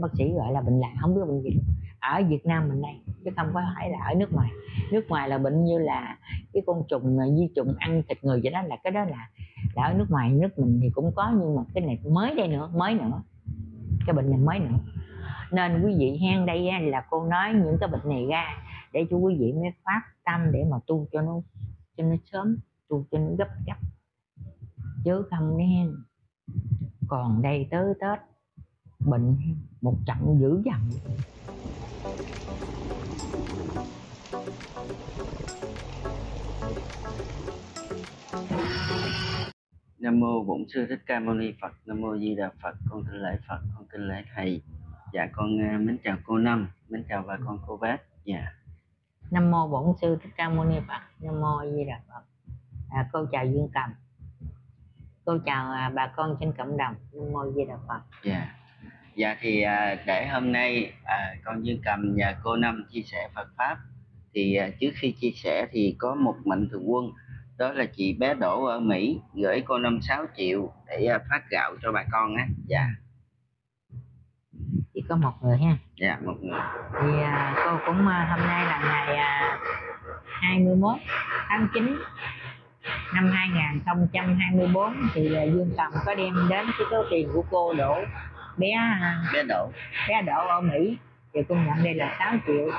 bác sĩ gọi là bệnh lạ, không biết bệnh gì luôn. Ở Việt Nam mình đây, chứ không có phải là ở nước ngoài. Nước ngoài là bệnh như là cái con trùng ờ, di trùng ăn thịt người vậy đó, là cái đó là là ở nước ngoài, nước mình thì cũng có, nhưng mà cái này mới đây nữa, mới nữa. Cái bệnh này mới nữa. Nên quý vị hen đây là cô nói những cái bệnh này ra để cho quý vị mới phát tâm để mà tu cho nó cho nó sớm, tu cho nó gấp gấp chứ không hen còn đây tới tết bệnh một trận dữ dằn Nam mô Bổn sư Thích Ca Mâu Ni Phật. Nam mô Di Đà Phật. Con kính lễ Phật, con kính lễ thầy. Dạ con uh, mến chào cô Năm, mến chào bà con cô bác. Dạ. nam mô bổn sư thích ca mâu ni phật nam mô di đà phật à, cô chào dương cầm cô chào à, bà con trên cộng đồng nam mô di đà phật Dạ. Dạ thì à, để hôm nay à, con Dương Cầm và cô Năm chia sẻ Phật pháp thì à, trước khi chia sẻ thì có một mạnh thường quân đó là chị bé Đỗ ở Mỹ gửi cô Năm 6 triệu để à, phát gạo cho bà con á. Dạ. chỉ có một người ha Dạ một người. thì à, cô cũng à, hôm nay là ngày à, 21 tháng 9 năm 2024 thì à, Dương Cầm có đem đến cái số tiền của cô đổ bé Bé Đỗ. bé đổ ở Mỹ. Thì cô nhận đây là 6 triệu.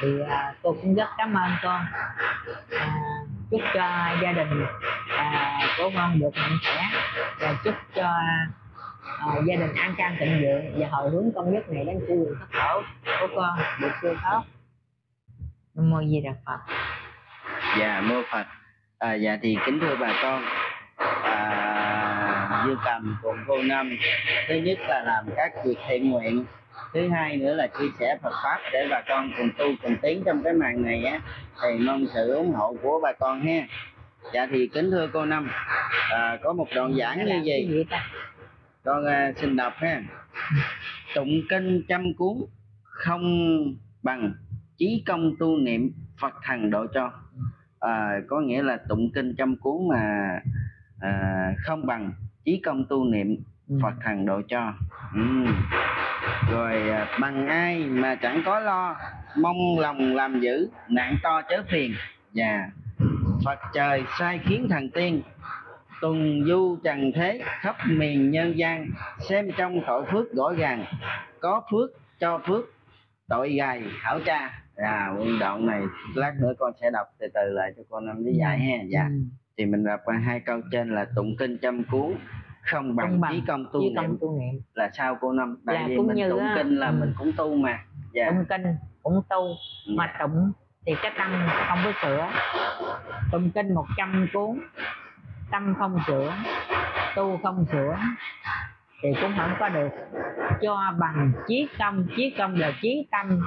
Thì à, cô cũng rất cảm ơn con. À, chúc cho gia đình à, của con được mạnh khỏe. Và chúc cho à, gia đình an khang thịnh vượng. Và hồi hướng công đức này đến siêu thoát khổ của con được siêu thoát. Mô di đà phật. Dạ mô Phật. À, dạ thì kính thưa bà con à, Cầm cùng cô Năm. Thứ nhất là làm các việc thiện nguyện. Thứ hai nữa là chia sẻ Phật pháp để bà con cùng tu cùng tiến trong cái màn này á. Thì mong sự ủng hộ của bà con ha. Dạ thì kính thưa cô Năm à, có một đoạn giảng như vậy. Gì con à, xin đọc ha. Tụng kinh trăm cuốn không bằng chí công tu niệm Phật thần độ cho. À, có nghĩa là tụng kinh trăm cuốn mà à, không bằng chí công tu niệm Ừ. Phật thần độ cho. Ừ. rồi à, bằng ai mà chẳng có lo mong lòng làm dữ nạn to chớ phiền. Và Phật trời sai khiến thần tiên tuần du trần thế khắp miền nhân gian xem trong tội phước rõ ràng có phước cho phước tội gài hảo cha. À nguyên đoạn này lát nữa con sẽ đọc từ từ lại cho con năm lý giải ha. Dạ. Ừ. thì mình đọc hai câu trên là tụng kinh trăm cuốn không bằng, Không bằng chí công tu niệm công tu niệm. Là sao cô năm? Tại Là vì cũng mình tụng á, kinh là ừ. mình cũng tu mà. Dạ. Tụng kinh cũng tu mà tụng thì cái tâm không có sửa. Tụng kinh 100 cuốn tâm không sửa tu không sửa thì cũng không có được cho bằng chí công chí công là chí tâm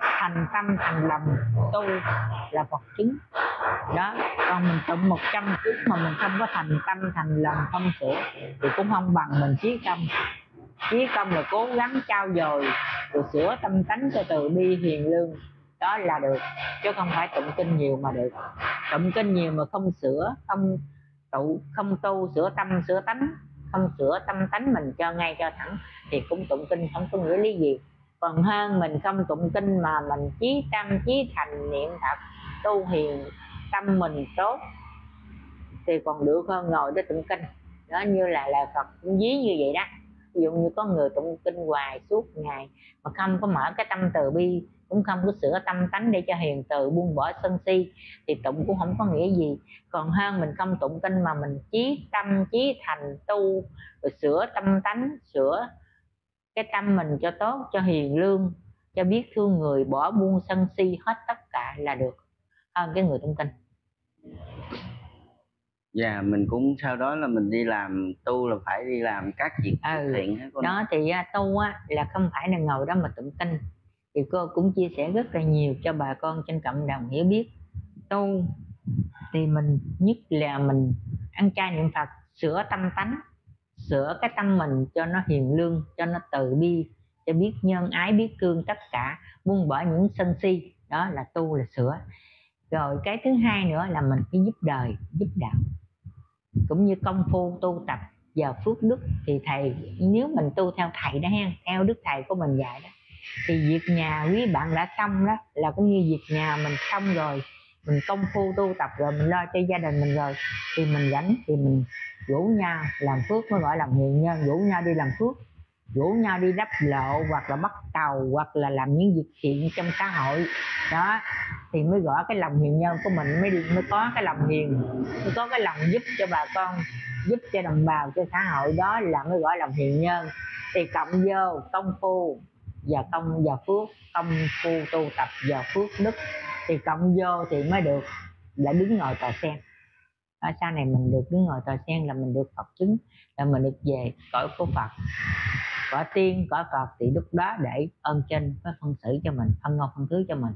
thành tâm thành lòng. Tu là Phật chứng. Đó còn mình tụng 100 cuốn mà mình không có thành tâm thành lòng không sửa thì cũng không bằng mình chí công. Chí công là cố gắng trao dồi rồi sửa tâm tánh cho từ bi hiền lương. Đó là được chứ không phải tụng kinh nhiều mà được. Tụng kinh nhiều mà không sửa không tụ không tu sửa tâm sửa tánh không sửa tâm tánh mình cho ngay cho thẳng thì cũng tụng kinh, không có nghĩa lý gì. Còn hơn mình không tụng kinh mà mình chí tâm, chí thành niệm thật tu hiền, tâm mình tốt, thì còn được hơn ngồi để tụng kinh. Đó như là là Phật cũng ví như vậy đó. Ví dụ như có người tụng kinh hoài suốt ngày mà không có mở cái tâm từ bi cũng không có sửa tâm tánh để cho hiền từ buông bỏ sân si. Thì tụng cũng không có nghĩa gì. Còn hơn mình không tụng kinh mà mình chí tâm chí thành tu rồi sửa tâm tánh sửa cái tâm mình cho tốt cho hiền lương cho biết thương người bỏ buông sân si hết tất cả là được. Hơn cái người tụng kinh. Dạ mình cũng sau đó là mình đi làm tu là phải đi làm các việc Ừ, thiện cô đó thì à, tu á là không phải là ngồi đó mà tụng kinh thì cô cũng chia sẻ rất là nhiều cho bà con trên cộng đồng hiểu biết. Tu thì mình nhất là mình ăn chay niệm phật, sửa tâm tánh, sửa cái tâm mình cho nó hiền lương, cho nó từ bi, cho biết nhân ái, biết cương tất cả, buông bỏ những sân si. Đó là tu, là sửa. Rồi cái thứ hai nữa là mình phải giúp đời, giúp đạo. Cũng như công phu tu tập, giờ phước đức thì thầy, nếu mình tu theo thầy đó hen, theo đức thầy của mình dạy đó thì việc nhà quý bạn đã xong đó, là cũng như việc nhà mình xong rồi, mình công phu tu tập rồi, mình lo cho gia đình mình rồi, thì mình rảnh thì mình rủ nhau làm phước, mới gọi là hiền nhân, rủ nhau đi làm phước, rủ nhau đi đắp lộ, hoặc là bắt tàu, hoặc là làm những việc thiện trong xã hội. Đó, thì mới gọi cái lòng hiền nhân của mình, mới đi, mới có cái lòng hiền, mới có cái lòng giúp cho bà con, giúp cho đồng bào, cho xã hội. Đó là mới gọi là hiền nhân. Thì cộng vô, công phu và công và phước, công phu tu tập và phước đức. Thì cộng vô thì mới được là đứng ngồi tòa sen. Ở sau này mình được đứng ngồi tòa sen là mình được Phật chứng, là mình được về cõi của Phật. Cõi tiên, cõi Phật thì lúc đó để ơn trên mới phân xử cho mình phân ngôn phân thứ cho mình.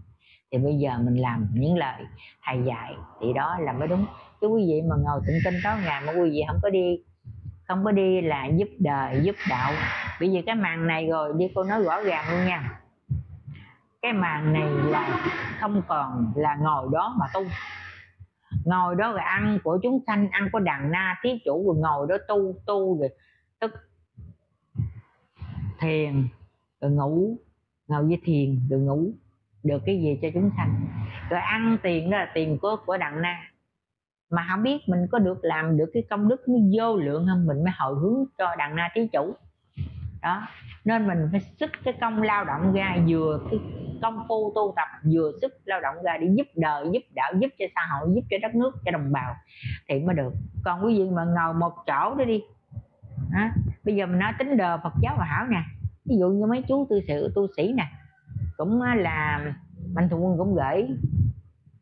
Thì bây giờ mình làm những lời thầy dạy, thì đó là mới đúng. Chứ quý vị mà ngồi tụng kinh tối ngày mà quý vị không có đi không có đi là giúp đời, giúp đạo. Bởi vì cái màn này rồi, đi cô nói rõ ràng luôn nha. Cái màn này là không còn là ngồi đó mà tu. Ngồi đó rồi ăn của chúng sanh, ăn của đàn na, thí chủ rồi ngồi đó tu tu rồi tức thiền, rồi ngủ, ngồi với thiền rồi ngủ. Được cái gì cho chúng sanh? Rồi ăn tiền đó là tiền cốt của đặng na mà không biết mình có được làm được cái công đức nó vô lượng không? Mình mới hồi hướng cho đàn na thí chủ. Đó. Nên mình phải sức cái công lao động ra, vừa cái công phu tu tập, vừa sức lao động ra để giúp đời, giúp đạo giúp cho xã hội, giúp cho đất nước, cho đồng bào thì mới được. Còn quý vị mà ngồi một chỗ đó đi. Đó. bây giờ mình nói tính đời phật giáo hòa hảo nè. Ví dụ như mấy chú tư sự, tu sĩ nè. Cũng là mạnh thường quân cũng gửi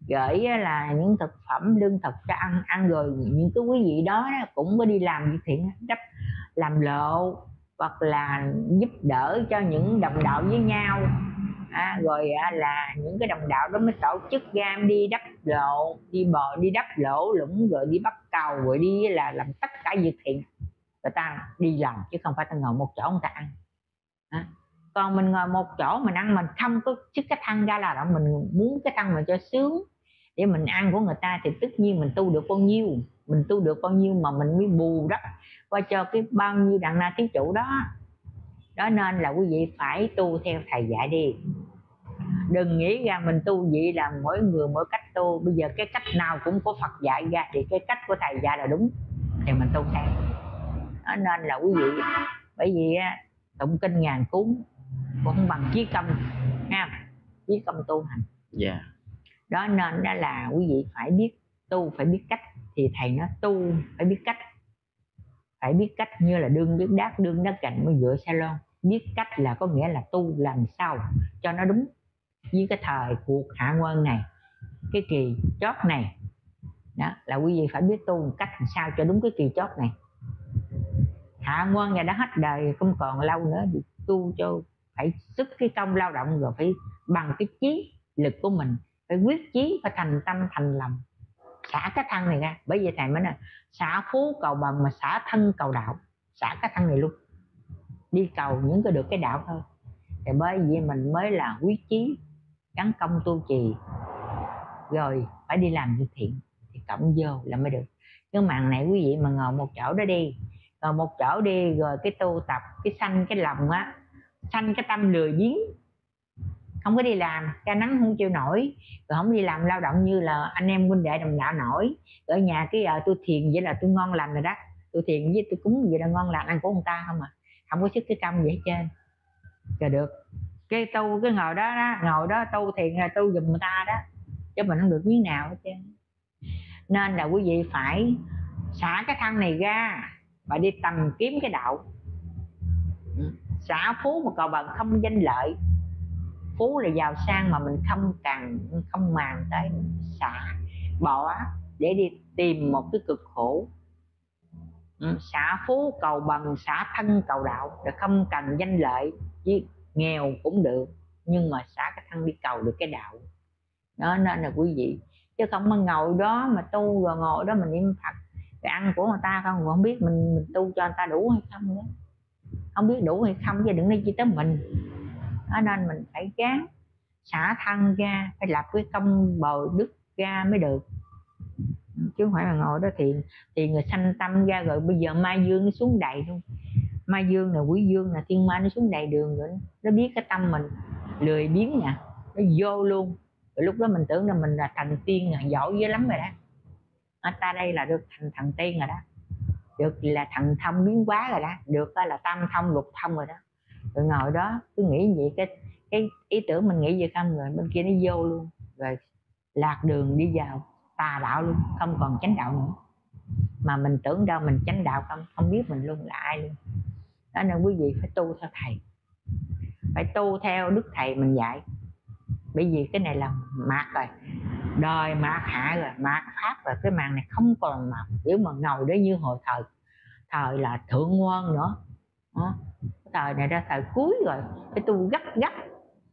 gửi là những thực phẩm lương thực cho ăn ăn rồi những cái quý vị đó cũng có đi làm việc thiện đắp làm lộ hoặc là giúp đỡ cho những đồng đạo với nhau. À, rồi à, là những cái đồng đạo đó mới tổ chức ra đi đắp lộ đi bờ đi đắp lỗ lũng rồi đi bắt cầu rồi đi là làm tất cả việc thiện. Người ta đi làm chứ không phải ta ngồi một chỗ người ta ăn. À. còn mình ngồi một chỗ mình ăn mình không có chức cái thân ra là động mình muốn cái thân mình cho sướng để mình ăn của người ta thì tất nhiên mình tu được bao nhiêu, mình tu được bao nhiêu mà mình mới bù đắp qua cho cái bao nhiêu đàn na thí chủ đó. Đó nên là quý vị phải tu theo thầy dạy đi. Đừng nghĩ rằng mình tu vậy là mỗi người mỗi cách tu. Bây giờ cái cách nào cũng có phật dạy ra thì cái cách của thầy dạy là đúng, thì mình tu theo. Đó nên là quý vị, bởi vì tụng kinh ngàn cuốn cũng bằng chí công, ha, chí công tu hành. Dạ. yeah đó, nên đó là quý vị phải biết tu, phải biết cách. Thì thầy nó tu phải biết cách. Phải biết cách như là đương biết đát đương đá cạnh mới dựa salon biết cách là có nghĩa là tu làm sao cho nó đúng với cái thời cuộc hạ quân này, cái kỳ chót này. Đó, là quý vị phải biết tu một cách làm sao cho đúng cái kỳ chót này. Hạ quân nhà đã hết đời, không còn lâu nữa thì tu cho phải sức cái công lao động rồi phải bằng cái trí lực của mình phải quyết chí phải thành tâm, thành lòng. Xả cái thân này ra. Bởi vì thầy mới nói, xả phú cầu bằng mà xả thân cầu đạo. Xả cái thân này luôn. Đi cầu những cái được cái đạo thôi. Thì bởi vì mình mới là quyết chí, gắn công tu trì, rồi phải đi làm việc thiện, thì cộng vô là mới được. Cái màn này quý vị mà ngồi một chỗ đó đi, ngồi một chỗ đi, rồi cái tu tập, cái sanh cái lòng á, sanh cái tâm lười biếng không có đi làm ca nắng không chịu nổi. Rồi không đi làm lao động như là anh em huynh đệ đồng đạo nổi. Ở nhà cái giờ tôi thiền vậy là tôi ngon lành rồi đó. Tôi thiền với tôi cúng vậy là ngon lành ăn của ông ta không à. Không có sức cái công gì hết trơn. Rồi được. Cái tu cái ngồi đó, đó ngồi đó tu thiền là tu giùm người ta đó. Chứ mình không được miếng nào hết trơn. Nên là quý vị phải xả cái thân này ra và đi tầm kiếm cái đạo. Ừ. Xả phú một cầu bằng không danh lợi phú là giàu sang mà mình không cần, không màng tới xả, bỏ để đi tìm một cái cực khổ. Ừ, xả phú cầu bằng, xả thân cầu đạo để không cần danh lợi chứ nghèo cũng được, nhưng mà xả cái thân đi cầu được cái đạo. Đó, nên là quý vị, chứ không mà ngồi đó mà tu rồi ngồi đó mình niệm phật cái ăn của người ta không không biết mình mình tu cho người ta đủ hay không nữa. Không biết đủ hay không chứ đừng nói chi tới mình đó nên mình phải gán, xả thân ra, phải lập cái công bồi đức ra mới được. Chứ không phải là ngồi đó thiền thì người sanh tâm ra rồi bây giờ mai dương nó xuống đầy luôn. Mai dương là quý dương là thiên ma nó xuống đầy đường rồi nó biết cái tâm mình, lười biếng nè, nó vô luôn. Rồi lúc đó mình tưởng là mình là thành tiên là giỏi dữ lắm rồi đó. Ở ta đây là được thành thần tiên rồi đó. Được là thần thông biến quá rồi đó. Được là tam thông lục thông rồi đó rồi ngồi đó, cứ nghĩ vậy, cái cái ý tưởng mình nghĩ về khâm rồi bên kia nó vô luôn, rồi lạc đường đi vào tà đạo luôn, không còn chánh đạo nữa. Mà mình tưởng đâu mình chánh đạo không không biết mình luôn là ai luôn. Đó nên quý vị phải tu theo thầy, phải tu theo đức thầy mình dạy. Bởi vì cái này là mạt rồi, đời mạt hạ rồi, mạt pháp rồi, cái màn này không còn mà, nếu mà ngồi đó như hồi thời thời là thượng quân nữa đó. thời này ra thời cuối rồi. Phải tu gấp gấp.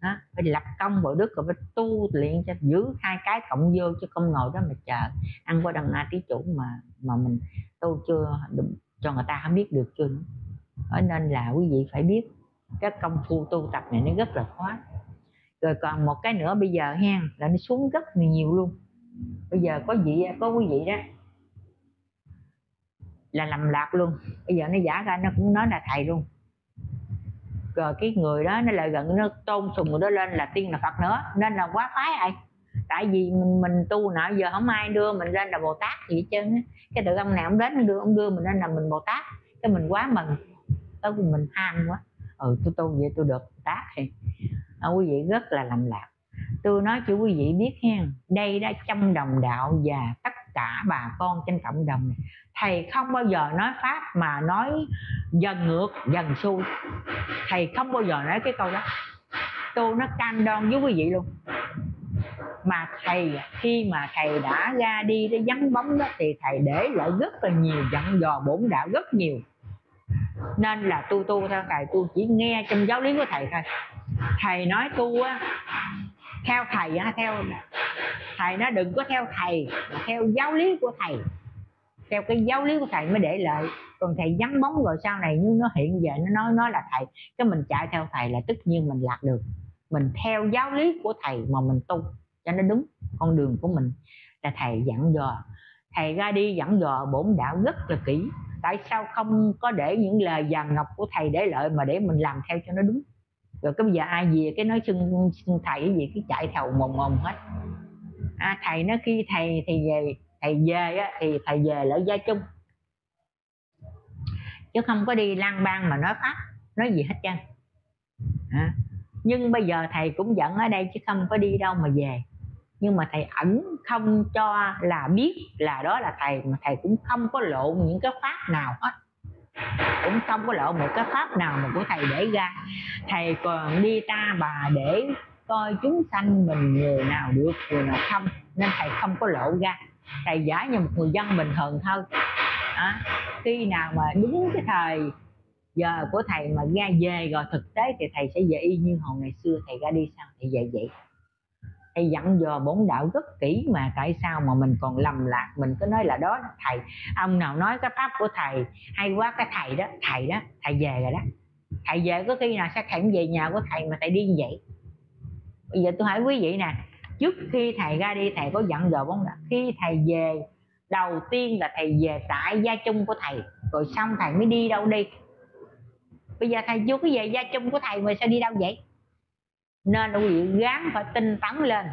Đó. phải lập công bội đức rồi phải tu luyện cho giữ hai cái cộng vô chứ không ngồi đó mà chờ. Ăn qua đằng na tí chủ mà mà mình tu chưa cho người ta không biết được chưa nữa. Nên là quý vị phải biết, cái công phu tu tập này nó rất là khó. Rồi còn một cái nữa, bây giờ hen, là nó xuống rất là nhiều luôn. Bây giờ có vị, có quý vị đó là lầm lạc luôn. Bây giờ nó giả ra nó cũng nói là thầy luôn. Rồi cái người đó nó lại gần nó tôn sùng người đó lên là tiên là phật nữa. Nên là quá phái ai. Tại vì mình mình tu nọ giờ không ai đưa mình lên là bồ tát gì hết trơn cái tự ông nào ông đến ông đưa ông đưa mình lên là mình bồ tát. Cái mình quá mừng. Tới mình ham quá. Ừ tôi tu vậy tôi được bồ tát thì. À, quý vị rất là lầm lạc. Tôi nói cho quý vị biết ha đây đã trong đồng đạo và tất cả bà con trên cộng đồng này thầy không bao giờ nói pháp mà nói dần ngược dần xuôi thầy không bao giờ nói cái câu đó. Tôi nó cam đoan với quý vị luôn. Mà thầy, khi mà thầy đã ra đi để vắng bóng đó, thì thầy để lại rất là nhiều dặn dò bổn đạo, rất nhiều. Nên là tu tu theo thầy tôi chỉ nghe trong giáo lý của thầy thôi. Thầy nói tu á, theo thầy á, theo thầy nó đừng có theo thầy, mà theo giáo lý của thầy theo cái giáo lý của thầy mới để lại. Còn thầy vắng bóng rồi sau này như nó hiện về nó nói nói là thầy cái mình chạy theo thầy là tất nhiên mình lạc được mình theo giáo lý của thầy mà mình tu cho nó đúng con đường của mình là thầy dặn dò. Thầy ra đi dặn dò bổn đạo rất là kỹ. Tại sao không có để những lời vàng ngọc của thầy để lợi mà để mình làm theo cho nó đúng? Rồi cái bây giờ ai về cái nói xưng, xưng thầy cái gì cái chạy theo mồm mồm hết. À, thầy nói khi thầy thì về thầy về á, thì thầy về lợi gia chung. Chứ không có đi lang bang mà nói pháp nói gì hết trơn. À. nhưng bây giờ thầy cũng dẫn ở đây chứ không có đi đâu mà về. Nhưng mà thầy ẩn không cho là biết là đó là thầy mà thầy cũng không có lộ những cái pháp nào hết. Cũng không có lộ một cái pháp nào mà của thầy để ra. Thầy còn đi ta bà để coi chúng sanh mình người nào được người nào không. Nên thầy không có lộ ra thầy giả như một người dân bình thường thôi. Đó. khi nào mà đúng cái thời giờ của thầy mà ra về rồi thực tế thì thầy sẽ về y như hồi ngày xưa thầy ra đi sao? Thì về vậy. Thầy dặn dò bổn đạo rất kỹ mà tại sao mà mình còn lầm lạc, mình cứ nói là đó là thầy, ông nào nói cái pháp của thầy hay quá, cái thầy đó thầy đó, thầy về rồi đó. Thầy về có khi nào sẽ thầy về nhà của thầy mà thầy đi như vậy? Bây giờ tôi hỏi quý vị nè trước khi thầy ra đi, thầy có dặn dò bóng là khi thầy về, đầu tiên là thầy về tại gia chung của thầy, rồi xong thầy mới đi đâu đi. Bây giờ thầy chưa có về gia chung của thầy mà sao đi đâu vậy? Nên quý vị gắng phải tinh tấn lên,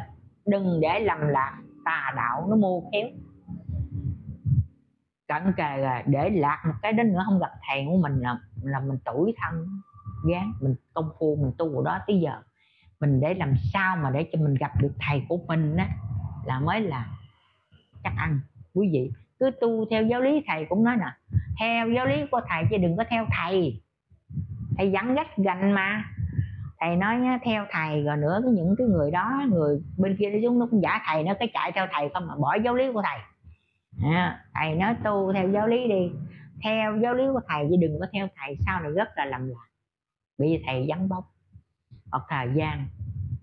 đừng để lầm lạc, tà đạo nó mua khéo. Cận kề là để lạc một cái đến nữa, không gặp thầy của mình là là mình tuổi thân, gán, mình công phu, mình tu của đó tới giờ mình để làm sao mà để cho mình gặp được thầy của mình á là mới là chắc ăn quý vị. Cứ tu theo giáo lý thầy cũng nói nè theo giáo lý của thầy chứ đừng có theo thầy. Thầy dẫn gách gành mà. Thầy nói nhá, theo thầy rồi nữa cái những cái người đó người bên kia nó xuống nó cũng giả thầy nó cái chạy theo thầy không mà bỏ giáo lý của thầy. À, thầy nói tu theo giáo lý đi. Theo giáo lý của thầy chứ đừng có theo thầy sau này rất là lầm lạc. Bị thầy vắng bóng hoặc thời gian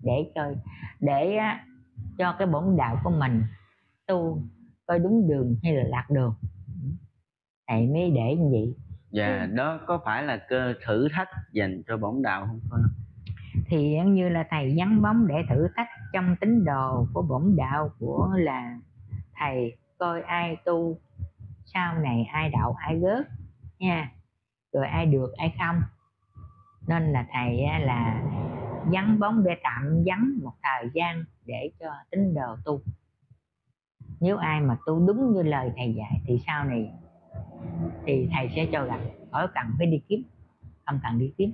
để cho để cho cái bổn đạo của mình tu coi đúng đường hay là lạc đường. Thầy mới để như vậy. Dạ đó có phải là cơ thử thách dành cho bổn đạo không con? Thì như là thầy vắng bóng để thử thách trong tín đồ của bổn đạo của là thầy coi ai tu sau này ai đậu ai gớt nha. Rồi ai được ai không. Nên là thầy là vắng bóng để tạm vắng một thời gian để cho tín đồ tu. Nếu ai mà tu đúng như lời thầy dạy thì sau này thì thầy sẽ cho gặp khỏi cần phải đi kiếm, không cần đi kiếm.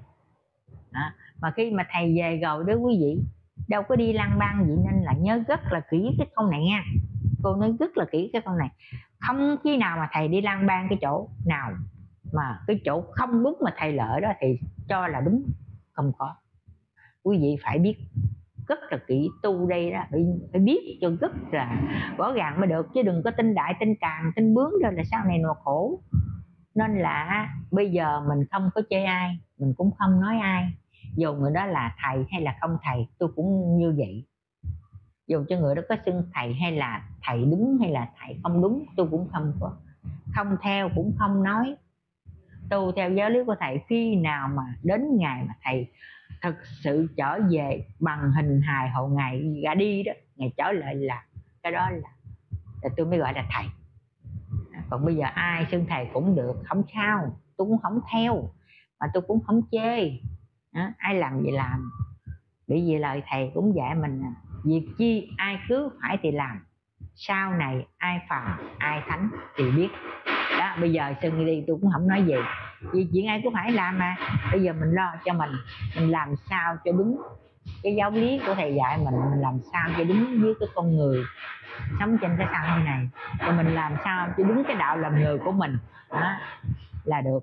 Đó. mà khi mà thầy về rồi đó quý vị, đâu có đi lang bang gì nên là nhớ rất là kỹ cái câu này nha. Cô nói rất là kỹ cái câu này. Không khi nào mà thầy đi lang bang cái chỗ nào mà cái chỗ không đúng mà thầy lỡ đó thì cho là đúng, không có quý vị phải biết rất là kỹ tu đây đó. Phải, phải biết cho rất là rõ ràng mới được chứ đừng có tin đại tin càng tin bướng rồi là sau này nó khổ. Nên là bây giờ mình không có chơi ai mình cũng không nói ai. Dù người đó là thầy hay là không thầy tôi cũng như vậy. Dù cho người đó có xưng thầy hay là thầy đúng hay là thầy không đúng tôi cũng không có không theo cũng không nói. Tu theo giáo lý của thầy khi nào mà đến ngày mà thầy thực sự trở về bằng hình hài hậu ngày gã đi đó. Ngày trở lại là cái đó là, là tôi mới gọi là thầy. À, còn bây giờ ai xưng thầy cũng được không sao tôi cũng không theo mà tôi cũng không chê. À, ai làm gì làm. Bởi vì lời thầy cũng dạy mình à, việc chi ai cứ phải thì làm sau này ai phàm ai thánh thì biết. Đó bây giờ xưng đi tôi cũng không nói gì vì chuyện ai cũng phải làm mà. Bây giờ mình lo cho mình mình làm sao cho đúng cái giáo lý của thầy dạy mình mình làm sao cho đúng với cái con người sống trên cái xã hội này. Rồi mình làm sao cho đúng cái đạo làm người của mình. Đó, là được.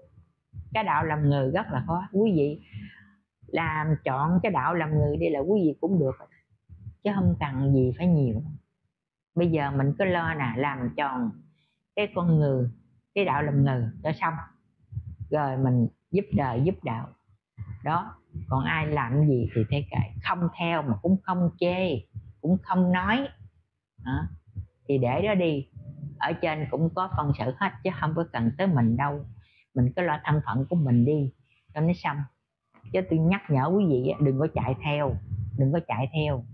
Cái đạo làm người rất là khó. Quý vị làm chọn cái đạo làm người đi là quý vị cũng được chứ không cần gì phải nhiều. Bây giờ mình cứ lo nè, làm tròn cái con người, cái đạo làm người cho xong rồi mình giúp đời, giúp đạo. Đó, còn ai làm gì thì thế kệ. Không theo mà cũng không chê, cũng không nói. Đó. thì để đó đi. Ở trên cũng có phân xử hết chứ không có cần tới mình đâu. Mình cứ lo thân phận của mình đi. Cho nó xong. Chứ tôi nhắc nhở quý vị đừng có chạy theo, đừng có chạy theo.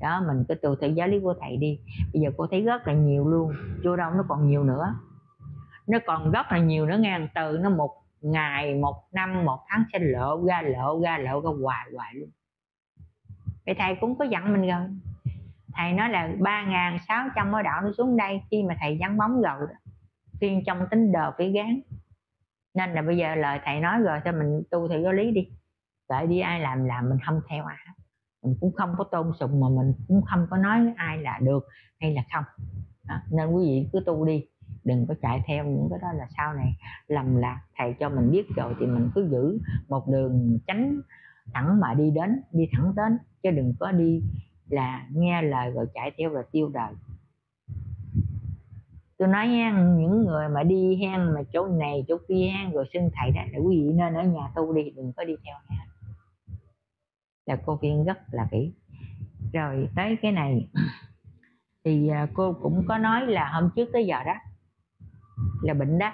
Đó, mình cứ tu theo giáo lý của thầy đi. Bây giờ cô thấy rất là nhiều luôn. Chưa đâu nó còn nhiều nữa. Nó còn rất là nhiều nữa nghe, từ nó một ngày, một năm, một tháng sẽ lộ ra lộ ra lộ ra hoài hoài luôn. Vậy thầy cũng có dặn mình rồi. Thầy nói là ba ngàn sáu trăm mới đạo nó xuống đây khi mà thầy vắng bóng rồi đó. Phiên trong tính đờ phải gán. Nên là bây giờ lời thầy nói rồi cho mình tu theo giáo lý đi. Tại đi, ai làm làm, mình không theo ai mình cũng không có tôn sùng mà mình cũng không có nói ai là được hay là không. Đó. nên quý vị cứ tu đi đừng có chạy theo những cái đó là sau này lầm lạc. Thầy cho mình biết rồi thì mình cứ giữ một đường tránh thẳng mà đi đến, đi thẳng đến, chứ đừng có đi là nghe lời rồi chạy theo rồi tiêu đời. Tôi nói nha, những người mà đi hen mà chỗ này, chỗ kia hen rồi xin thầy đó là quý vị nên ở nhà tu đi, đừng có đi theo nha là cô viên rất là kỹ. Rồi tới cái này, thì à, cô cũng có nói là hôm trước tới giờ đó là bệnh đó.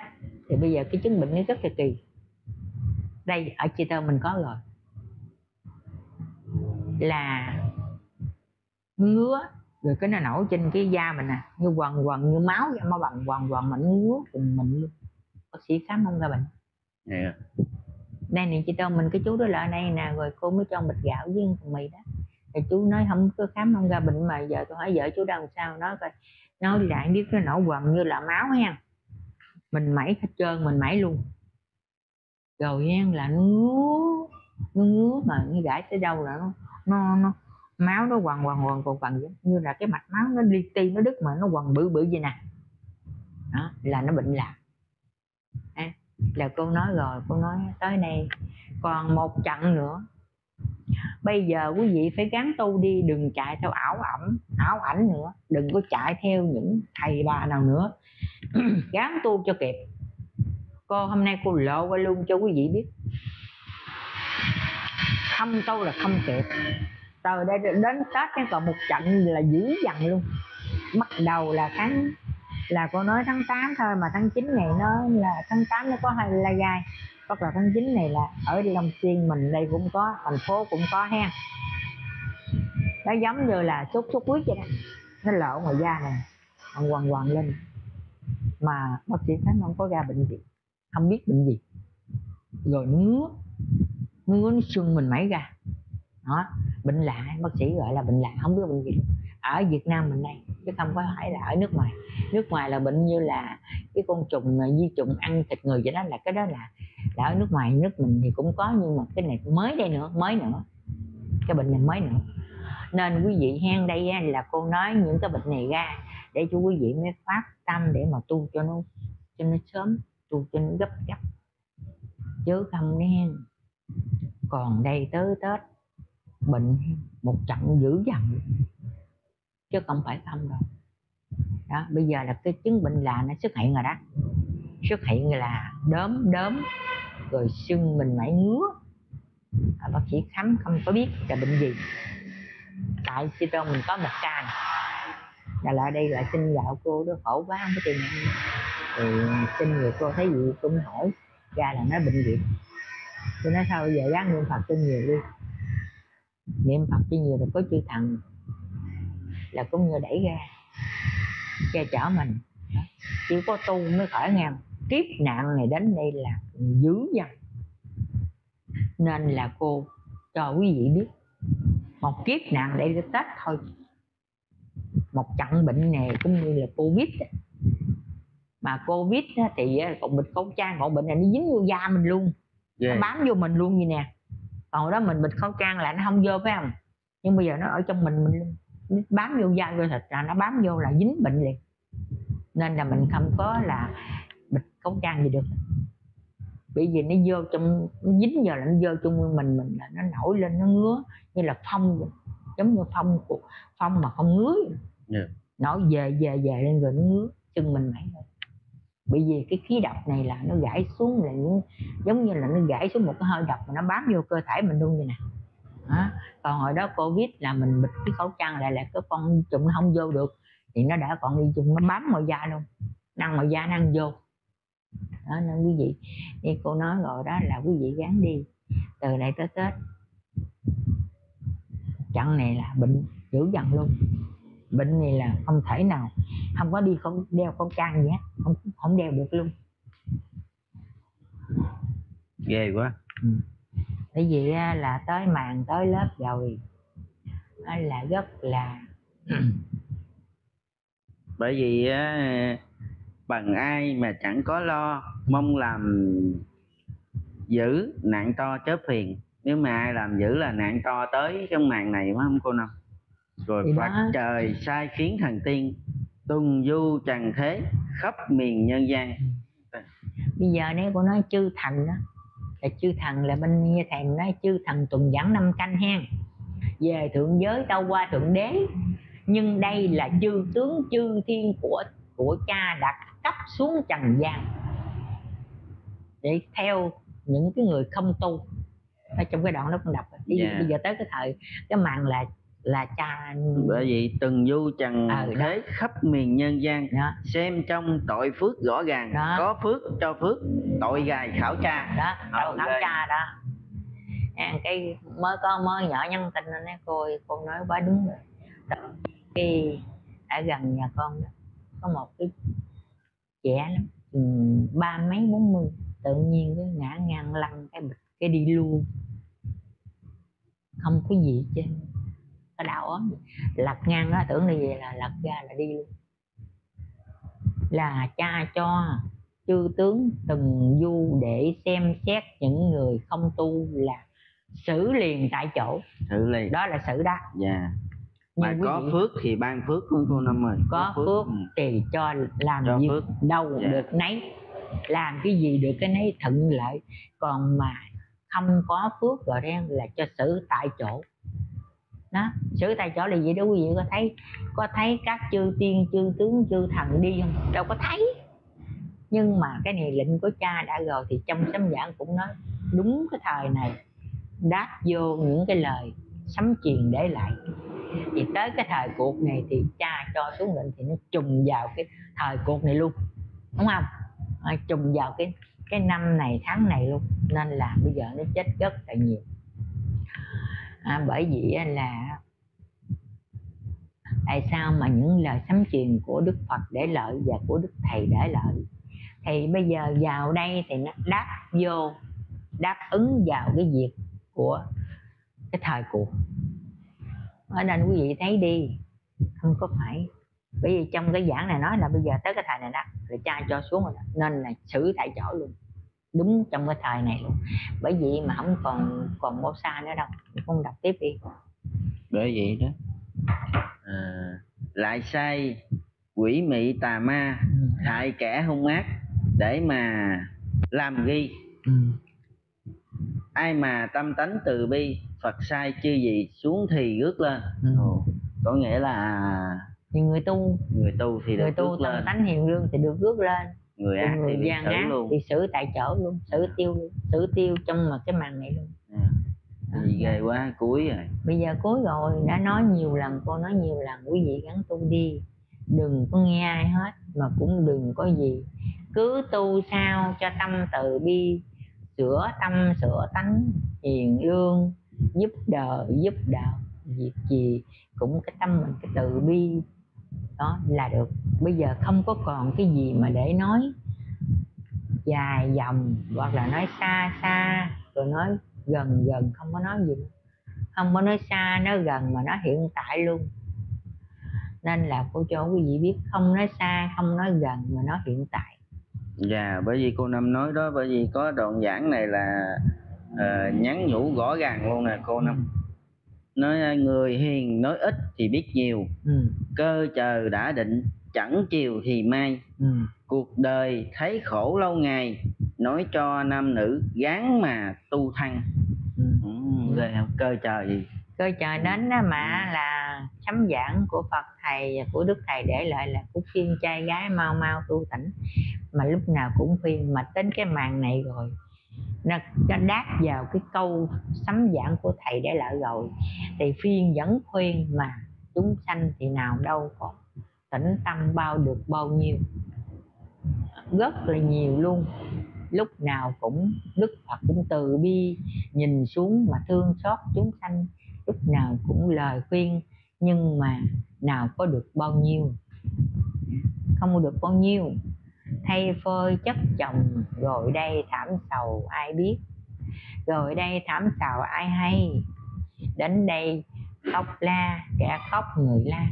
Thì bây giờ cái chứng bệnh nó rất là kỳ. Đây ở chị tơ mình có rồi là ngứa rồi cái nó nổi trên cái da mình nè. À, như quần quần như máu da máu bằng quần quần mình ngứa cùng mình luôn. Bác sĩ khám không ra bệnh. Yeah. đây nè chị tơ mình cái chú đó là ở đây nè rồi cô mới cho bịch gạo với thằng mì đó. Thì chú nói không có khám không ra bệnh mà giờ tôi hỏi vợ chú đâu sao nói coi nói lại biết nó nổi quần như là máu ha mình mẩy hết trơn mình mẩy luôn. Rồi nha là nó ngứa nó ngứa mà nó gãi tới đâu là nó nó, nó máu nó quằn quằn quằn quằn quằn như là cái mạch máu nó đi ti nó đứt mà nó quằn bự bự vậy nè. Đó là nó bệnh lạc. À, là cô nói rồi cô nói tới đây. Còn một trận nữa. Bây giờ quý vị phải gắn tu đi đừng chạy theo ảo ẩm ảo ảnh nữa. Đừng có chạy theo những thầy bà nào nữa. gắn tu cho kịp. Cô, hôm nay cô lộ qua luôn cho quý vị biết. Không tu là không kịp từ đây đến tết cái còn một trận là dữ dằn luôn. Bắt đầu là tháng, là cô nói tháng 8 thôi, mà tháng 9 này nó là tháng 8 nó có hai la gai. Bắt là tháng 9 này là ở Long Xuyên mình đây cũng có, thành phố cũng có ha nó giống như là sốt sốt huyết vậy đó. Nó lộ ngoài da này quằn quằn lên mà bác sĩ thấy không có ra bệnh viện, không biết bệnh gì. Rồi ngứa ngứa nó sưng mình mấy ra. Đó, bệnh lạ, bác sĩ gọi là bệnh lạ, không biết bệnh gì. Ở Việt Nam mình đây, chứ không có phải là ở nước ngoài. Nước ngoài là bệnh như là cái con trùng ờ, di trùng ăn thịt người vậy đó, là cái đó là là ở nước ngoài, nước mình thì cũng có, nhưng mà cái này mới đây nữa, mới nữa. Cái bệnh này mới nữa. Nên quý vị hen đây là cô nói những cái bệnh này ra để cho quý vị mới phát tâm để mà tu cho nó cho nó sớm tu cho nó gấp gấp chứ không nên còn đây tới tết bệnh một trận dữ dằn. Chứ không phải không đâu. Đó bây giờ là cái chứng bệnh là nó xuất hiện rồi đó. Xuất hiện là đốm đốm rồi sưng mình mãi ngứa. À, bác sĩ khám không có biết là bệnh gì. Tại khi mình có một ca này là lại đây là xin gạo cô đó, khổ quá, không có tiền ăn. Thì xin người cô thấy gì cũng hỏi, ra là nó bệnh viện. Tôi nói sao giờ ráng niệm phật cho nhiều đi. Niệm phật cho nhiều là có chư thần, là cũng như đẩy ra, che chở mình. Chỉ có tu mới khỏi nghe kiếp nạn này đến đây là dữ dằn. Nên là cô cho quý vị biết, một kiếp nạn để tết thôi một trận bệnh này cũng như là covid mà covid thì còn bịch khẩu trang còn bệnh này nó dính vô da mình luôn. Ghê. nó bám vô mình luôn vậy nè. Còn đó mình bịch khẩu trang là nó không vô phải không? Nhưng bây giờ nó ở trong mình mình nó bám vô da vô thịt là nó bám vô là dính bệnh liền. Nên là mình không có là bịch khẩu trang gì được. Bởi vì nó vô trong nó dính giờ là nó vô trong nguyên mình mình là nó nổi lên nó ngứa như là phong giống như phong của phong mà không ngứa vậy. Ừ. yeah. nổi về về về lên rồi nó ngứa chân mình mẩy thôi. bởi vì cái khí độc này là nó gãy xuống là những giống như là nó gãy xuống một cái hơi độc mà nó bám vô cơ thể mình luôn vậy nè. À, còn hồi đó covid là mình bịt cái khẩu trang lại là cái con trùng nó không vô được thì nó đã còn đi trùng nó bám ngoài da luôn năng ngoài da năng vô. Đó nên quý vị như cô nói rồi đó là quý vị gắn đi từ đây tới tết. Trận này là bệnh dữ dằn luôn bệnh này là không thể nào không có đi không đeo khẩu trang gì hết không không đeo được luôn. Ghê quá. Bởi vì là tới màn tới lớp rồi là rất là bởi vì bằng ai mà chẳng có lo mong làm dữ nạn to chớ phiền. Nếu mà ai làm dữ là nạn to tới trong màn này phải không cô năm rồi Thì phật đó. trời sai khiến thần tiên tuần du trần thế khắp miền nhân gian bây giờ nếu cô nói chư thần đó là chư thần là bên như thầy nói chư thần tuần dẫn năm canh hen về thượng giới tâu qua thượng đế nhưng đây là chư tướng chư thiên của của cha đã cấp xuống trần gian để theo những cái người không tu ở trong cái đoạn đó con đọc bây, Dạ. bây giờ tới cái thời cái màn là là cha bởi vì tuần du trần Ừ, đó. thế khắp miền nhân gian đó xem trong tội phước rõ ràng Đó. có phước cho phước tội gài khảo tra đó Ừ, tháng đây. cha đó à, cái mới có mới nhỏ nhắn tin lên nói cô cô nói quá đúng rồi đó. cái ở gần nhà con đó có một cái trẻ lắm ừ, ba mấy bốn mươi tự nhiên cái ngã ngang lăn cái bịch cái đi luôn không có gì hết cái đầu ốm lật ngang đó tưởng là gì? Là lật ra là đi luôn. Là cha cho chư tướng từng du để xem xét những người không tu là xử liền tại chỗ. Thử liền. Đó là xử đó. Dạ. Mà Nhưng có vị phước thì ban phước của cô năm ơi có phước ừ. thì cho làm Cho việc phước. đâu Dạ. được nấy. Làm cái gì được cái nấy thuận lợi. Còn mà không có phước rồi đen là cho xử tại chỗ đó sử tại chỗ là vậy đó quý vị có thấy có thấy các chư tiên chư tướng chư thần đi không? Đâu có thấy. Nhưng mà cái này lệnh của cha đã rồi thì trong sấm giảng cũng nói đúng cái thời này đáp vô những cái lời sấm truyền để lại. Thì tới cái thời cuộc này thì cha cho xuống lệnh thì nó trùng vào cái thời cuộc này luôn đúng không? À, trùng vào cái cái năm này tháng này luôn. Nên là bây giờ nó chết rất là nhiều à, bởi vì là tại sao mà những lời sấm truyền của đức phật để lợi và của đức thầy để lợi thì bây giờ vào đây thì nó đáp vô đáp ứng vào cái việc của cái thời cuộc ở nên quý vị thấy đi không có phải bởi vì trong cái giảng này nói là bây giờ tới cái thời này đó là cha cho xuống rồi đó. nên là xử tại chỗ luôn đúng trong cái thời này luôn. Bởi vì mà không còn còn bao xa nữa đâu con đọc tiếp đi. Bởi vậy đó. À, lại sai quỷ mị tà ma Ừ. hại kẻ hung ác để mà làm ghi. Ừ. ai mà tâm tánh từ bi phật sai chưa gì xuống thì rước lên. Ừ. Có nghĩa là thì người tu người tu thì được người tu tâm lên. tánh hiền lương thì được rước lên người ác người thì gian ác luôn. thì xử tại chỗ luôn xử tiêu luôn xử tiêu trong mà cái màn này luôn. À, gì ghê quá cuối rồi. Bây giờ cuối rồi đã nói nhiều lần cô nói nhiều lần quý vị gắn tu đi. Đừng có nghe ai hết mà cũng đừng có gì. Cứ tu sao cho tâm từ bi sửa tâm sửa tánh hiền lương giúp đời giúp đạo. Việc gì cũng cái tâm mình cái từ bi đó là được. Bây giờ không có còn cái gì mà để nói dài dòng hoặc là nói xa xa rồi nói gần gần không có nói gì. Không có nói xa nói gần mà nói hiện tại luôn. Nên là cô cho quý vị biết không nói xa không nói gần mà nói hiện tại. Dạ bởi vì cô năm nói đó bởi vì có đoạn giảng này là ờ, nhắn nhủ rõ ràng luôn nè cô năm nói người hiền nói ít thì biết nhiều. Ừ, cơ chờ đã định chẳng chiều thì mai. Ừ, cuộc đời thấy khổ lâu ngày nói cho nam nữ gán mà tu thăng. Ừ. ừ, không? Cơ chờ gì? Cơ trời đến đó mà là sấm giảng của Phật thầy và của Đức thầy để lại là cũng khuyên trai gái mau mau tu tỉnh. Mà lúc nào cũng khuyên mà đến cái màn này rồi nó, nó đáp vào cái câu sấm giảng của thầy để lại rồi. Thì phiên vẫn khuyên mà chúng sanh thì nào đâu còn tĩnh tâm bao được bao nhiêu. Rất là nhiều luôn. Lúc nào cũng đức phật cũng từ bi nhìn xuống mà thương xót chúng sanh. Lúc nào cũng lời khuyên nhưng mà nào có được bao nhiêu? Không được bao nhiêu thay phơi chất chồng rồi đây thảm sầu ai biết? Rồi đây thảm sầu ai hay? Đến đây khóc la kẻ khóc người la.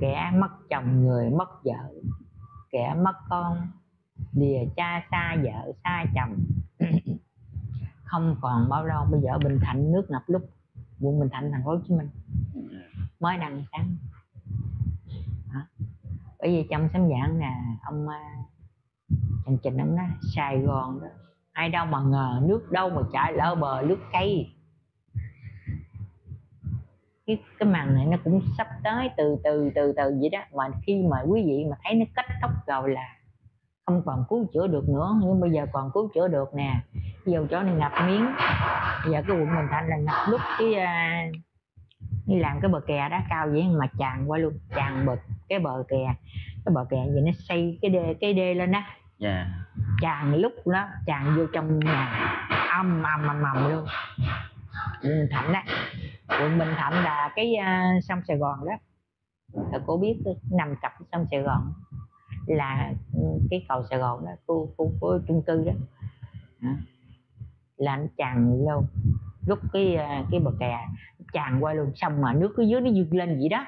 Kẻ mất chồng người mất vợ kẻ mất con lìa cha xa vợ xa chồng. Không còn bao lâu bây giờ bình thạnh nước ngập lúc quận bình thạnh thành phố hồ chí minh. Mới đăng sáng bởi vì trong sám giảng nè ông à, Trình ông nói Sài Gòn đó ai đâu mà ngờ nước đâu mà chảy lỡ bờ nước cây cái cái màn này nó cũng sắp tới từ từ từ từ vậy đó. Mà khi mà quý vị mà thấy nó kết thúc rồi là không còn cứu chữa được nữa nhưng bây giờ còn cứu chữa được nè. Dầu chỗ này ngập miếng. Bây giờ cái quận bình thạnh là ngập lúc cái à, đi làm cái bờ kè đó cao vậy mà tràn qua luôn tràn bờ cái bờ kè. Cái bờ kè vậy nó xây cái đê cái đê lên đó. Dạ. Tràn lúc đó tràn vô trong nhà âm ầm ầm ầm luôn. Quận thạnh đó quận bình thạnh là cái à, sông sài gòn đó. Rồi cô biết nằm cặp với sông sài gòn là ừ, cái cầu sài gòn đó khu khu của chung cư đó. Là nó tràn luôn lúc cái à, cái bờ kè tràn qua luôn xong mà nước cái dưới nó dâng lên vậy đó.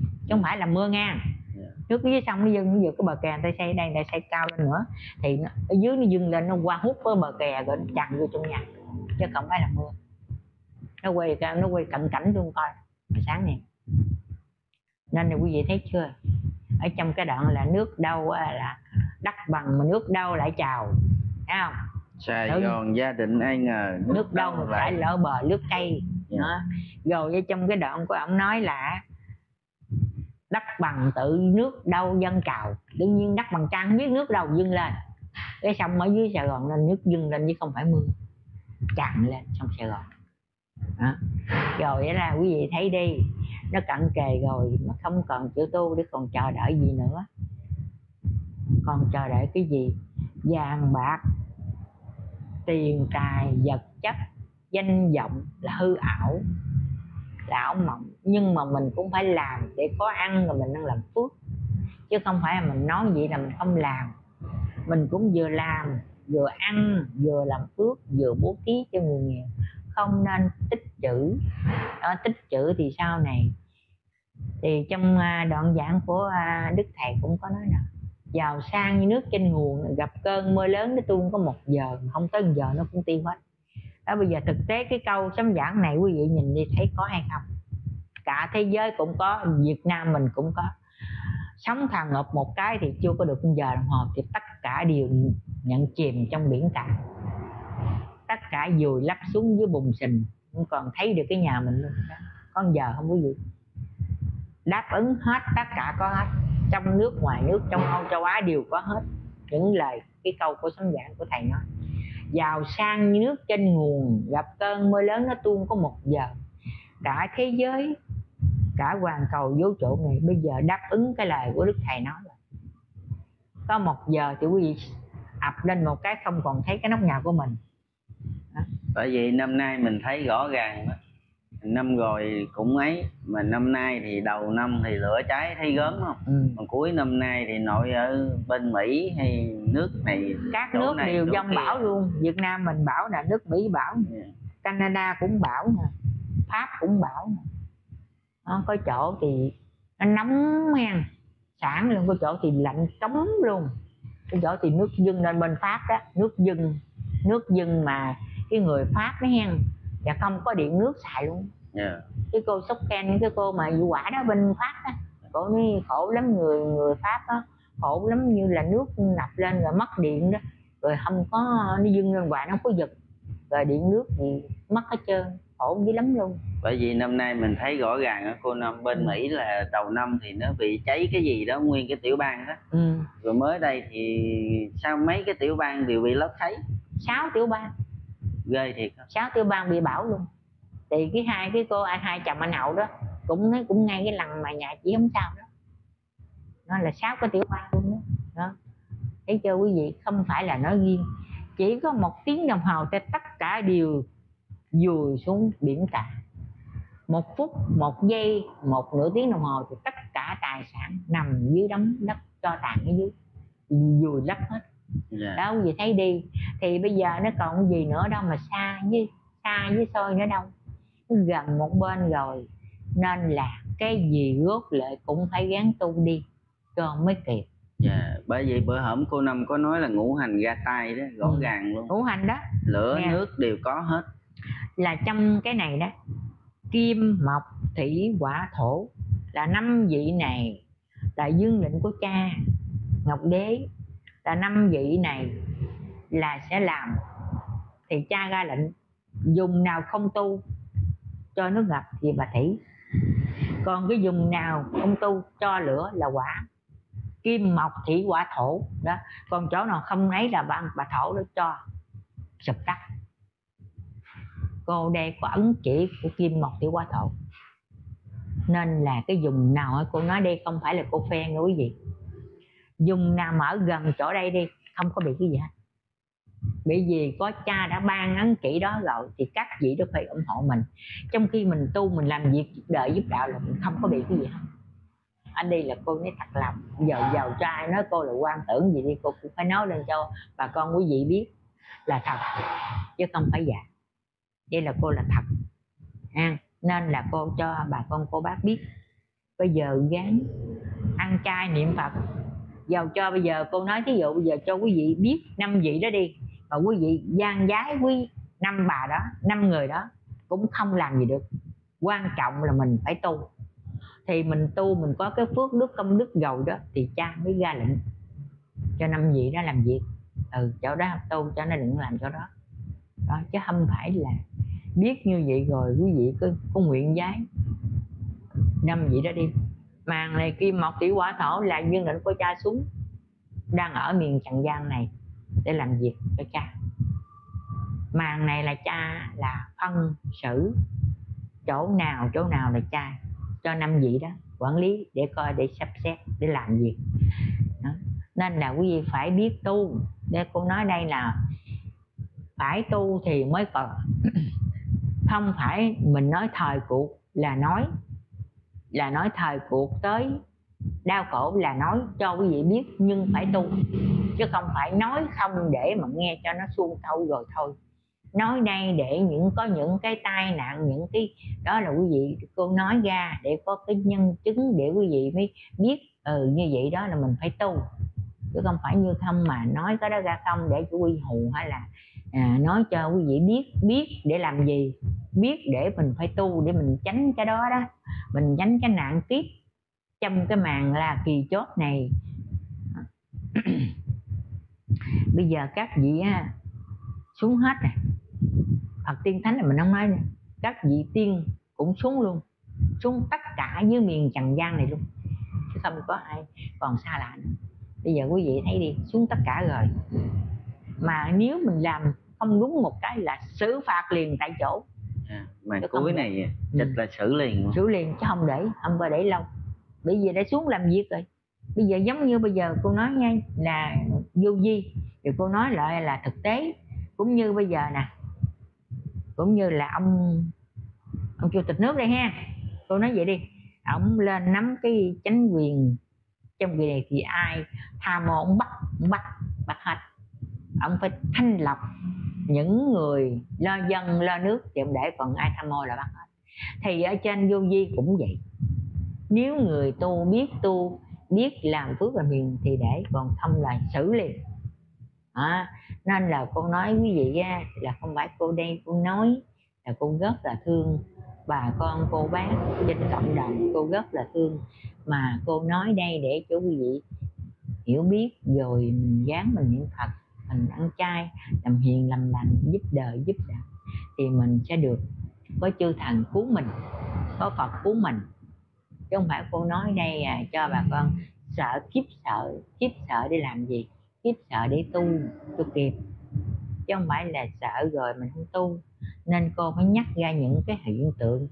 Chứ không phải là mưa ngang. Dạ. nước dưới sông nó dâng nó vượt cái bờ kè người ta xây đây người ta xây cao lên nữa. Thì nó, ở dưới nó dâng lên nó qua hút cái bờ kè rồi nó tràn vô trong nhà. Chứ không phải là mưa. Nó quay nó quay cận cảnh luôn coi hồi sáng này. Nên là quý vị thấy chưa? Ở trong cái đoạn là nước đâu á là đất bằng mà nước đâu lại trào thấy không? Sài Ừ. Gòn gia định ai ngờ nước đâu mà phải lỡ bờ nước cây nữa. Rồi ở trong cái đoạn của ông nói là đất bằng tự nước đâu dân cào đương nhiên đất bằng trăng biết nước đâu, dâng lên. Cái sông ở dưới sài gòn nên nước dâng lên chứ không phải mưa. Tràn lên sông sài gòn. Đó. rồi đó là quý vị thấy đi, nó cận kề rồi mà không còn chữ tu để còn chờ đợi gì nữa. Còn chờ đợi cái gì? Vàng bạc, tiền tài, vật chất danh vọng là hư ảo là ảo mộng. Nhưng mà mình cũng phải làm để có ăn rồi mình đang làm phước. Chứ không phải là mình nói vậy là mình không làm. Mình cũng vừa làm vừa ăn vừa làm phước vừa bố thí cho người nghèo. Không nên tích chữ à, tích chữ thì sau này? Thì trong à, đoạn giảng của à, đức thầy cũng có nói là giàu sang như nước trên nguồn gặp cơn mưa lớn nó tuôn có một giờ không tới một giờ nó cũng tiêu hết đó, bây giờ thực tế cái câu sấm giảng này quý vị nhìn đi, thấy có hay không? Cả thế giới cũng có, việt nam mình cũng có. Sống thằng ngập một cái thì chưa có được một giờ đồng hồ thì tất cả đều nhận chìm trong biển cả. Tất cả dùi lấp xuống dưới bùn sình không còn thấy được cái nhà mình luôn. Con giờ không có gì đáp ứng hết, tất cả có hết. Trong nước, ngoài nước, trong âu, châu á đều có hết. Những lời, cái câu của sấm giảng của thầy nói giàu sang như nước trên nguồn, gặp cơn mưa lớn nó tuôn có một giờ cả thế giới, cả hoàn cầu vũ trụ này bây giờ đáp ứng cái lời của đức thầy nói rồi có một giờ thì quý vị ập lên một cái không còn thấy cái nóc nhà của mình đó. bởi vì năm nay mình thấy rõ ràng đó năm rồi cũng ấy mà năm nay thì đầu năm thì lửa cháy thấy gớm không? Ừ. còn cuối năm nay thì nội ở bên mỹ hay nước này các nước này, đều dông bão luôn. Việt nam mình bão là nước mỹ bão yeah. Canada cũng bão nè pháp cũng bão nè. Có chỗ thì nó nóng nha sản luôn có chỗ thì lạnh cống luôn. Cái chỗ thì nước dưng lên bên pháp đó nước dưng nước dưng mà cái người pháp đó hen và không có điện nước xài luôn yeah. Dạ. cái cô sóc ken cái cô mà vụ quả đó bên pháp đó cô nói khổ lắm người người pháp đó khổ lắm như là nước nạp lên rồi mất điện đó rồi không có nó dưng lên quả nó không có giật rồi điện nước thì mất hết trơn khổ dữ lắm luôn bởi vì năm nay mình thấy rõ ràng ở cô năm bên ừ. mỹ là đầu năm thì nó bị cháy cái gì đó nguyên cái tiểu bang đó ừ. rồi mới đây thì sao mấy cái tiểu bang đều bị lốc thấy sáu tiểu bang ghê thiệt sáu tiểu bang bị bảo luôn. Thì cái hai cái cô anh hai chồng anh hậu đó cũng thấy cũng ngay cái lần mà nhà chị không sao đó. Nó là sáu cái tiểu bang luôn đó, đó. thấy chưa quý vị? Không phải là nói riêng. Chỉ có một tiếng đồng hồ cho tất cả đều dùi xuống biển cả. Một phút một giây một nửa tiếng đồng hồ thì tất cả tài sản nằm dưới đống đất cho tàn ở dưới. Vùi lấp hết yeah. Dạ. quý vị thấy đi thì bây giờ nó còn gì nữa đâu mà xa với xa với xôi nữa đâu gần một bên rồi nên là cái gì gót lệ cũng phải gắn tu đi cho mới kịp dạ bởi vì bữa hổm cô năm có nói là ngũ hành ra tay đó rõ ừ. ràng luôn ngũ hành đó lửa Nghe. nước đều có hết là trong cái này đó kim mộc thủy hỏa thổ là năm vị này là dương lệnh của cha ngọc đế là năm vị này là sẽ làm. Thì cha ra lệnh dùng nào không tu cho nước ngập thì bà thủy còn cái dùng nào không tu cho lửa là quả. Kim mộc thủy hỏa thổ. Đó. Còn chỗ nào không ấy là bà, bà thổ nó cho sụp tắt cô đây có ấn chỉ của kim mộc thủy hỏa thổ. Nên là cái dùng nào cô nói đây không phải là cô phen đâu quý vị dùng nằm ở gần chỗ đây đi không có bị cái gì hết. Bởi vì có cha đã ban ấn kỹ đó rồi thì các vị đó phải ủng hộ mình. Trong khi mình tu mình làm việc giúp đời giúp đạo là mình không có bị cái gì hết. Anh đi là cô nói thật lòng giờ giàu trai nói cô là quan tưởng gì đi cô cũng phải nói lên cho bà con quý vị biết là thật chứ không phải giả. Đây là cô là thật à, nên là cô cho bà con cô bác biết. Bây giờ gán ăn chay niệm phật giàu cho bây giờ, cô nói thí dụ bây giờ cho quý vị biết năm vị đó đi. Và quý vị gian giái quý năm bà đó, năm người đó cũng không làm gì được. Quan trọng là mình phải tu. Thì mình tu, mình có cái phước đức, công đức giàu đó thì cha mới ra lệnh cho năm vị đó làm việc. Ừ chỗ đó tu cho nó đừng làm chỗ đó. Đó, chứ không phải là biết như vậy rồi quý vị cứ có nguyện giái năm vị đó đi màn này kim mộc thủy hỏa thổ là duyên định của cha xuống, đang ở miền trần gian này để làm việc cho cha. Màn này là cha là phân xử, chỗ nào chỗ nào là cha cho năm vị đó, quản lý để coi, để sắp xếp, để làm việc. Đó. nên là quý vị phải biết tu. Để cô nói đây là phải tu thì mới còn. Không phải mình nói thời cuộc là nói là nói thời cuộc tới. Đau khổ là nói cho quý vị biết nhưng phải tu. Chứ không phải nói không để mà nghe cho nó suông thâu rồi thôi. Nói đây để những có những cái tai nạn những cái đó là quý vị cô nói ra để có cái nhân chứng để quý vị mới biết ừ như vậy đó là mình phải tu. Chứ không phải như không mà nói cái đó ra không để cho quy hù hay là à, nói cho quý vị biết biết để làm gì biết để mình phải tu để mình tránh cái đó đó. Mình tránh cái nạn kiếp trong cái màn là kỳ chốt này. Bây giờ các vị xuống hết này Phật tiên thánh là mình không nói này, các vị tiên cũng xuống luôn. Xuống tất cả dưới miền trần gian này luôn. Chứ không có ai còn xa lạ nữa. Bây giờ quý vị thấy đi xuống tất cả rồi. Mà nếu mình làm không đúng một cái là xử phạt liền tại chỗ à, mà không cuối này Ừ. chịch là xử liền xử liền chứ không để không có để lâu. Bây giờ đã xuống làm việc rồi. Bây giờ giống như bây giờ cô nói nha là vô vi. Thì cô nói lại là thực tế. Cũng như bây giờ nè. Cũng như là ông ông chủ tịch nước đây ha. Cô nói vậy đi. Ông lên nắm cái chánh quyền trong kỳ này thì ai tham mô ông bắt ông bắt bắt hết. Ông phải thanh lọc những người lo dân lo nước thì ông để còn ai tham mô là bắt hết. Thì ở trên vô vi cũng vậy. Nếu người tu biết tu biết làm phước làm hiền thì để còn không là xử liền. À, nên là cô nói quý vị á, là không phải cô đây cô nói là cô rất là thương bà con cô bác trên cộng đồng cô rất là thương. Mà cô nói đây để cho quý vị hiểu biết rồi mình dán mình niệm phật mình ăn chay làm hiền làm lành giúp đời giúp đạo thì mình sẽ được có chư thần cứu mình có phật cứu mình. Chứ không phải cô nói đây à, cho bà con sợ kiếp sợ kiếp sợ để làm gì? Kiếp sợ để tu cho kịp. Chứ không phải là sợ rồi mình không tu. Nên cô phải nhắc ra những cái hiện tượng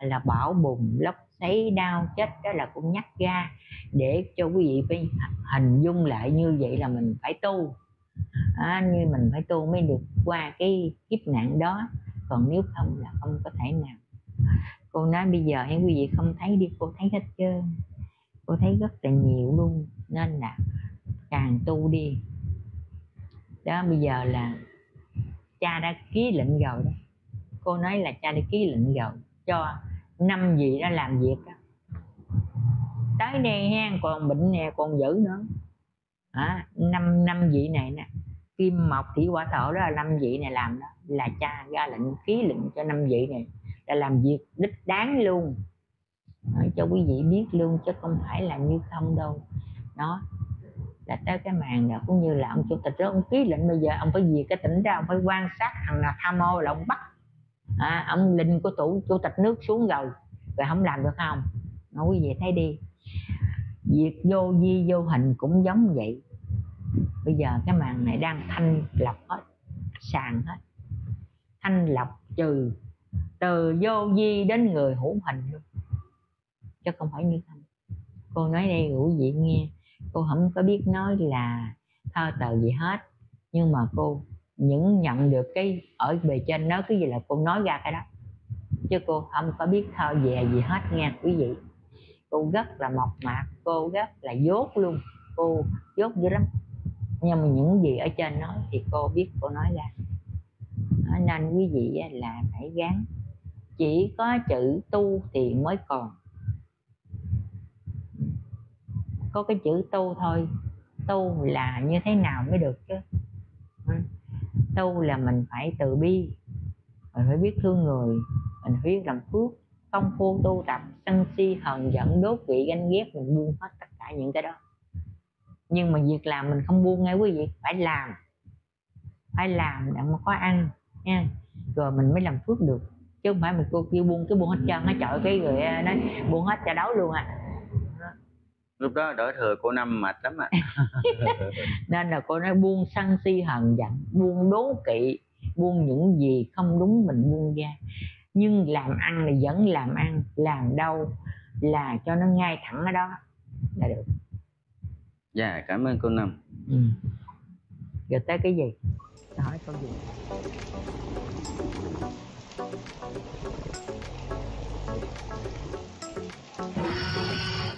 là bão bùng lốc xoáy đau chết đó là cô nhắc ra để cho quý vị phải hình dung lại như vậy là mình phải tu à, như mình phải tu mới được qua cái kiếp nạn đó. Còn nếu không là không có thể nào. Cô nói bây giờ hay quý vị không thấy đi cô thấy hết trơn. Cô thấy rất là nhiều luôn. Nên là càng tu đi. Đó bây giờ là cha đã ký lệnh rồi đó. Cô nói là cha đã ký lệnh rồi cho năm vị đó làm việc đó tới đây ha còn bệnh nè còn dữ nữa à, năm năm vị này nè. Kim mộc thủy hỏa thổ đó là năm vị này làm đó. Là cha ra lệnh ký lệnh cho năm vị này. Là làm việc đích đáng luôn. Nói cho quý vị biết luôn chứ không phải là như không đâu. Đó. Là tới cái màn đó cũng như là ông chủ tịch đó ông ký lệnh bây giờ ông phải về cái tỉnh ra ông phải quan sát thằng nào tham mô là ông bắt. À, ông linh của tủ chủ tịch nước xuống rồi rồi không làm được không? Nói quý vị thấy đi. Việc vô vi vô hình cũng giống vậy bây giờ cái màn này đang thanh lọc hết, sàn hết. Thanh lọc trừ từ vô vi đến người hữu hình luôn. Chứ không phải như không cô nói đây ngủ vị nghe. Cô không có biết nói là thơ tờ gì hết. Nhưng mà cô những nhận được cái, ở bề trên nói cái gì là cô nói ra cái đó. Chứ cô không có biết thơ về gì hết nghe, quý vị. Cô rất là mộc mạc, cô rất là dốt luôn. Cô dốt dữ lắm nhưng mà những gì ở trên nói thì cô biết cô nói ra. Nên quý vị là phải gắn chỉ có chữ tu thì mới còn. Có cái chữ tu thôi. Tu là như thế nào mới được chứ? Tu là mình phải từ bi. Mình phải biết thương người. Mình phải biết làm phước. Công phu tu tập, sân si, hờn giận, đố vị ganh ghét, mình buông hết tất cả những cái đó nhưng mà việc làm mình không buông nghe quý vị phải làm. Phải làm để mà có ăn nha rồi mình mới làm phước được. Chứ không phải mình cô kêu buông cái buông hết trơn nó chọi cái người à, nói buông hết cho đấu luôn à. Lúc đó đỡ thừa cô năm mệt lắm ạ nên là cô nói buông sân si hờn giận buông đố kỵ buông những gì không đúng mình buông ra. Nhưng làm ăn thì vẫn làm ăn làm đâu là cho nó ngay thẳng ở đó là được dạ cảm ơn cô năm ừ. giờ tới cái gì Tôi hỏi câu gì